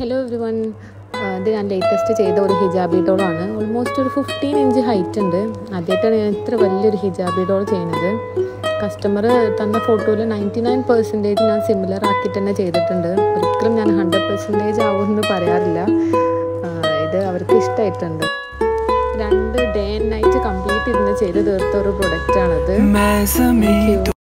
Hello every one ഇത് ഞാൻ latest ചെയ്ത ഒരു ഹിജാബി ഡോളാണ് ഓൾമോസ്റ്റ് ഒരു ഫിഫ്റ്റീൻ ഇഞ്ച് ഹൈറ്റ് ഉണ്ട്. ആദ്യമായിട്ടാണ് ഞാൻ ഇത്ര വലിയൊരു ഹിജാബി ഡോൾ ചെയ്യുന്നത്. കസ്റ്റമർ തന്ന ഫോട്ടോയിൽ നയന്റി നയൻ പെർസെന്റേജ് ഞാൻ സിമിലർ ആക്കിയിട്ട് തന്നെ ചെയ്തിട്ടുണ്ട്. ഒരിക്കലും ഞാൻ ഹൺഡ്രഡ് പെർസെന്റേജ് ആവുമെന്ന് പറയാറില്ല. ഇത് അവർക്ക് ഇഷ്ടമായിട്ടുണ്ട്. രണ്ട് ഡേ ആൻഡ് നൈറ്റ് കംപ്ലീറ്റ് ഇരുന്ന് ചെയ്ത് തീർത്ത ഒരു പ്രൊഡക്റ്റാണിത്